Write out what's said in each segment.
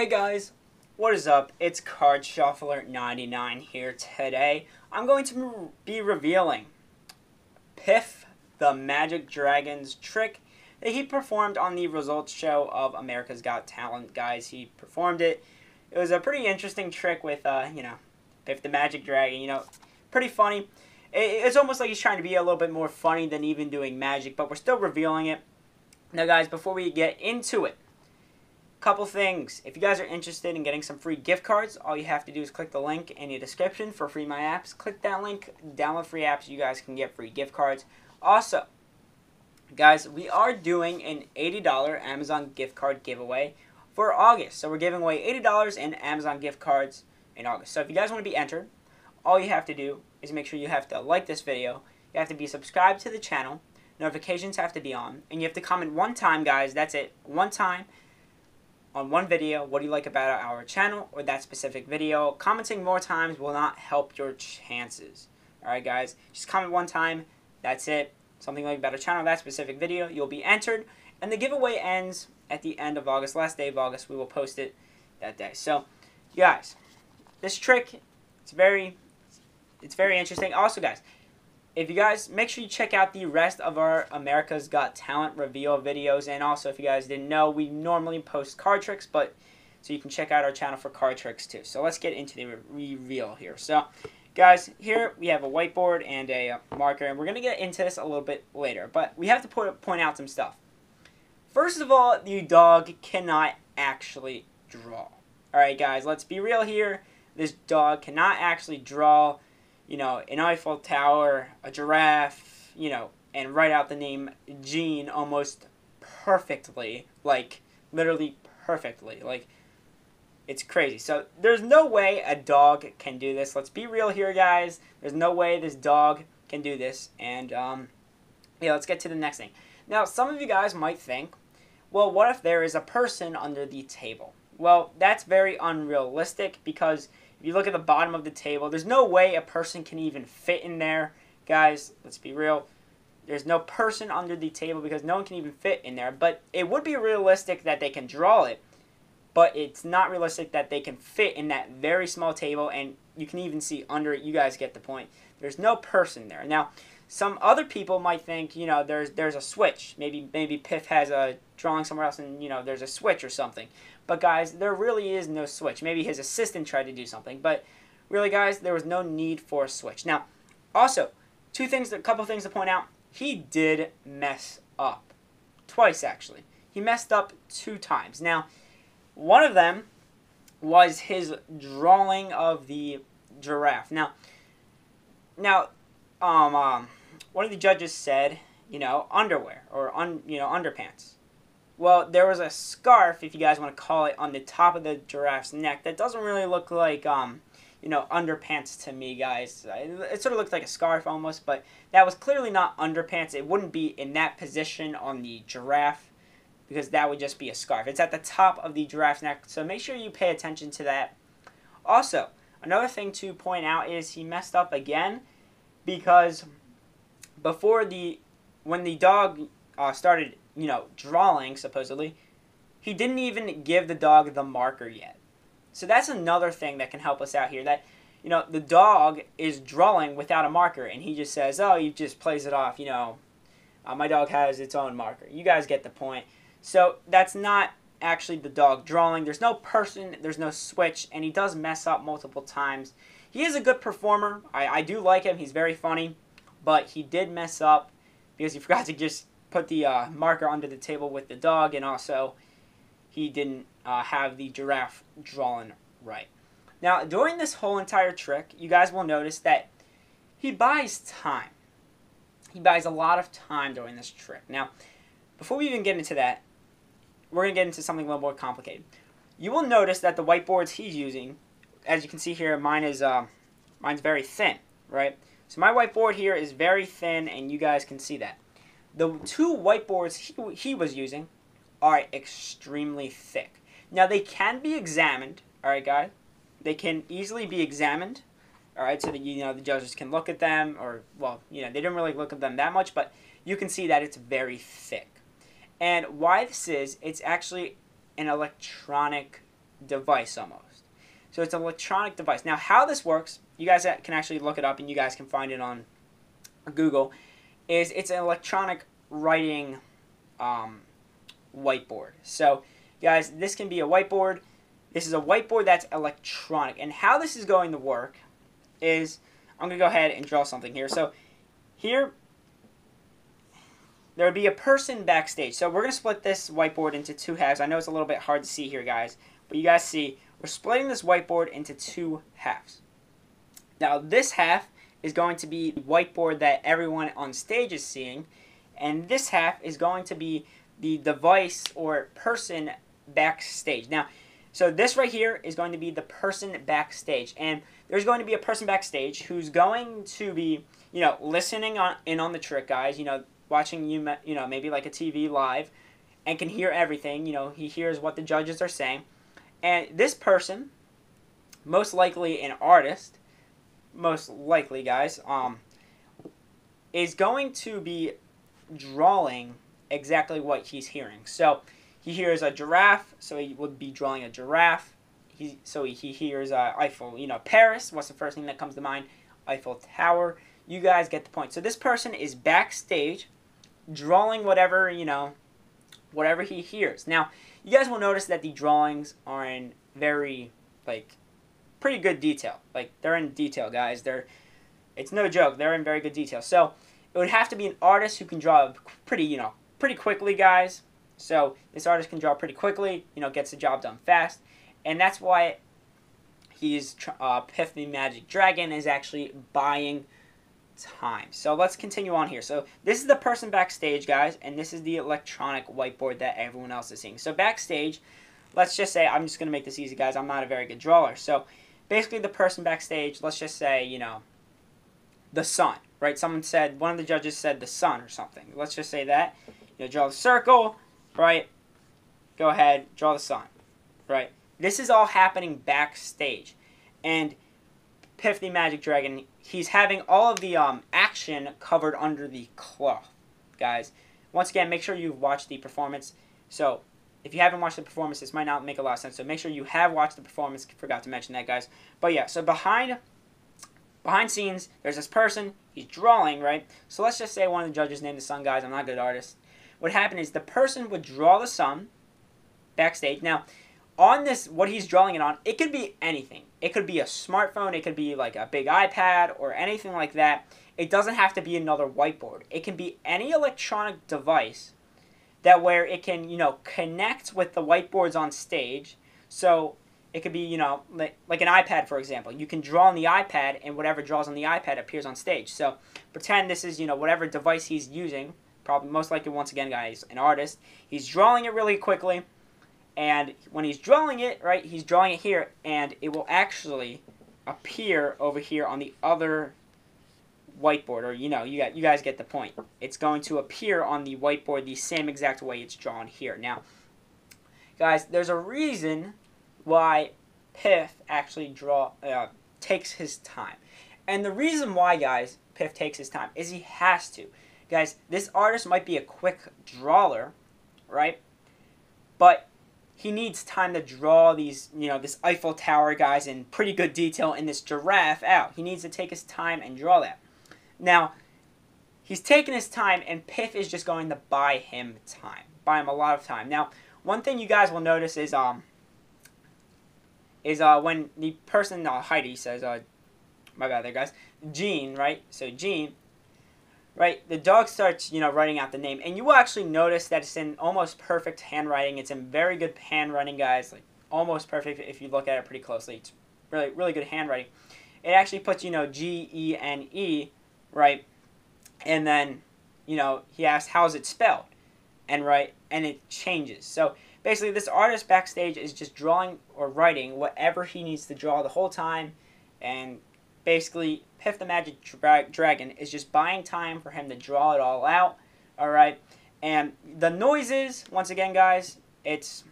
Hey guys, what is up? It's Card Shuffler 99 here today. I'm going to be revealing Piff the Magic Dragon's trick that he performed on the results show of America's Got Talent. Guys, he performed it. It was a pretty interesting trick with, uh, you know, Piff the Magic Dragon. You know, pretty funny. It's almost like he's trying to be a little bit more funny than even doing magic, but we're still revealing it. Now, guys, before we get into it, couple things. If you guys are interested in getting some free gift cards, all you have to do is click the link in the description for Free My Apps. Click that link, download free apps, you guys can get free gift cards. Also, guys, we are doing an $80 Amazon gift card giveaway for August. So we're giving away $80 in Amazon gift cards in August. So if you guys want to be entered, all you have to do is make sure you have to like this video, you have to be subscribed to the channel, notifications have to be on, and you have to comment one time, guys. That's it. One time on one video what do you like about our channel or that specific video. Commenting more times will not help your chances. Alright guys, just comment one time, that's it. Something like about a channel, that specific video, you'll be entered. And the giveaway ends at the end of August, last day of August. We will post it that day. So, guys, this trick, it's very, it's very interesting. Also, guys, if you guys make sure you check out the rest of our America's Got Talent reveal videos and also if you guys didn't know we normally post card tricks but so you can check out our channel for card tricks too. So let's get into the re reveal here. So guys here we have a whiteboard and a uh, marker and we're gonna get into this a little bit later but we have to point out some stuff. First of all the dog cannot actually draw. Alright guys let's be real here. This dog cannot actually draw you know, an Eiffel Tower, a giraffe, you know, and write out the name Gene almost perfectly, like literally perfectly. Like it's crazy. So there's no way a dog can do this. Let's be real here, guys. There's no way this dog can do this. And um, yeah, let's get to the next thing. Now, some of you guys might think, well, what if there is a person under the table? Well, that's very unrealistic because if you look at the bottom of the table, there's no way a person can even fit in there. Guys, let's be real. There's no person under the table because no one can even fit in there. But it would be realistic that they can draw it. But it's not realistic that they can fit in that very small table. And you can even see under it. You guys get the point. There's no person there. Now, some other people might think, you know, there's there's a switch. Maybe maybe Piff has a drawing somewhere else and, you know, there's a switch or something. But guys, there really is no switch. Maybe his assistant tried to do something, but really guys, there was no need for a switch. Now, also, two things, a couple things to point out. He did mess up. Twice, actually. He messed up two times. Now, one of them was his drawing of the giraffe. Now, now, um, um, one of the judges said, you know, underwear or un, you know, underpants. Well, there was a scarf, if you guys want to call it, on the top of the giraffe's neck that doesn't really look like, um, you know, underpants to me, guys. It sort of looked like a scarf almost, but that was clearly not underpants. It wouldn't be in that position on the giraffe because that would just be a scarf. It's at the top of the giraffe's neck, so make sure you pay attention to that. Also, another thing to point out is he messed up again because before the when the dog uh, started you know, drawing, supposedly, he didn't even give the dog the marker yet. So that's another thing that can help us out here. That, you know, the dog is drawing without a marker, and he just says, oh, he just plays it off, you know, uh, my dog has its own marker. You guys get the point. So that's not actually the dog drawing. There's no person, there's no switch, and he does mess up multiple times. He is a good performer. I, I do like him. He's very funny. But he did mess up because he forgot to just put the uh, marker under the table with the dog, and also he didn't uh, have the giraffe drawn right. Now, during this whole entire trick, you guys will notice that he buys time. He buys a lot of time during this trick. Now, before we even get into that, we're going to get into something a little more complicated. You will notice that the whiteboards he's using, as you can see here, mine is uh, mine's very thin, right? So my whiteboard here is very thin, and you guys can see that. The two whiteboards he, he was using are extremely thick. Now, they can be examined, all right, guys? They can easily be examined, all right, so that, you know, the judges can look at them, or, well, you know, they didn't really look at them that much, but you can see that it's very thick. And why this is, it's actually an electronic device almost. So it's an electronic device. Now, how this works, you guys can actually look it up and you guys can find it on Google, is it's an electronic writing um, whiteboard. So, guys, this can be a whiteboard. This is a whiteboard that's electronic. And how this is going to work is, I'm going to go ahead and draw something here. So, here, there would be a person backstage. So we're going to split this whiteboard into two halves. I know it's a little bit hard to see here, guys. But you guys see, we're splitting this whiteboard into two halves. Now, this half is going to be the whiteboard that everyone on stage is seeing. And this half is going to be the device or person backstage. Now, so this right here is going to be the person backstage. And there's going to be a person backstage who's going to be, you know, listening on in on the trick, guys. You know, watching you, you know, maybe like a TV live, and can hear everything. You know, he hears what the judges are saying, and this person, most likely an artist, most likely, guys, um, is going to be drawing exactly what he's hearing. So he hears a giraffe, so he would be drawing a giraffe. He, so he, he hears uh, Eiffel, you know, Paris. What's the first thing that comes to mind? Eiffel Tower. You guys get the point. So this person is backstage drawing whatever, you know, whatever he hears. Now, you guys will notice that the drawings are in very, like, pretty good detail. Like, they're in detail, guys. They're, it's no joke. They're in very good detail. So, it would have to be an artist who can draw pretty, you know, pretty quickly, guys. So, this artist can draw pretty quickly, you know, gets the job done fast. And that's why he's, uh, Piff Magic Dragon is actually buying time. So let's continue on here. So this is the person backstage, guys, and this is the electronic whiteboard that everyone else is seeing. So backstage, let's just say, I'm just going to make this easy, guys. I'm not a very good drawer. So basically the person backstage, let's just say, you know, the sun, right? Someone said, one of the judges said the sun or something. Let's just say that. You know, draw the circle, right? Go ahead, draw the sun, right? This is all happening backstage. And Piff the Magic Dragon, he's having all of the um, action covered under the cloth, guys. Once again, make sure you've watched the performance. So, if you haven't watched the performance, this might not make a lot of sense. So make sure you have watched the performance. Forgot to mention that, guys. But yeah, so behind behind scenes, there's this person. He's drawing, right? So let's just say one of the judges named the sun, guys. I'm not a good artist. What happened is the person would draw the sun backstage. Now, on this, what he's drawing it on, it could be anything. It could be a smartphone, it could be like a big iPad or anything like that. It doesn't have to be another whiteboard. It can be any electronic device that where it can, you know, connect with the whiteboards on stage. So it could be, you know, like, like an iPad, for example. You can draw on the iPad, and whatever draws on the iPad appears on stage. So pretend this is, you know, whatever device he's using. Probably, most likely, once again, guys, an artist. He's drawing it really quickly and when he's drawing it, right, he's drawing it here, and it will actually appear over here on the other whiteboard, or you know, you got you guys get the point. It's going to appear on the whiteboard the same exact way it's drawn here. Now, guys, there's a reason why Piff actually draw uh, takes his time, and the reason why, guys, Piff takes his time is he has to. Guys, this artist might be a quick drawer, right? But he needs time to draw these, you know, this Eiffel Tower guys in pretty good detail and this giraffe out. He needs to take his time and draw that. Now, he's taking his time and Piff is just going to buy him time. Buy him a lot of time. Now, one thing you guys will notice is um is uh when the person uh, Heidi says uh my bad there guys Gene right so Gene right, the dog starts, you know, writing out the name, and you will actually notice that it's in almost perfect handwriting. It's in very good handwriting, guys, like almost perfect if you look at it pretty closely. It's really, really good handwriting. It actually puts, you know, G E N E, right, and then, you know, he asks how's it spelled, and right, and it changes. So basically, this artist backstage is just drawing or writing whatever he needs to draw the whole time, and basically Piff the Magic Dra Dragon is just buying time for him to draw it all out. Alright? And the noises, once again, guys, it's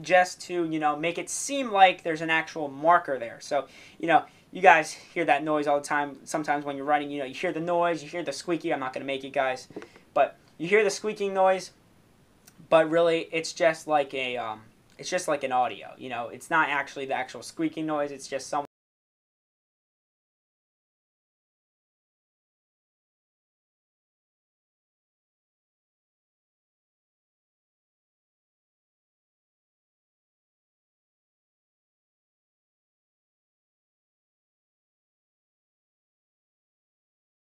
just to, you know, make it seem like there's an actual marker there. So, you know, you guys hear that noise all the time. Sometimes when you're writing, you know, you hear the noise, you hear the squeaky. I'm not going to make it, guys. But you hear the squeaking noise, but really it's just like a, um, it's just like an audio. You know, it's not actually the actual squeaking noise. It's just some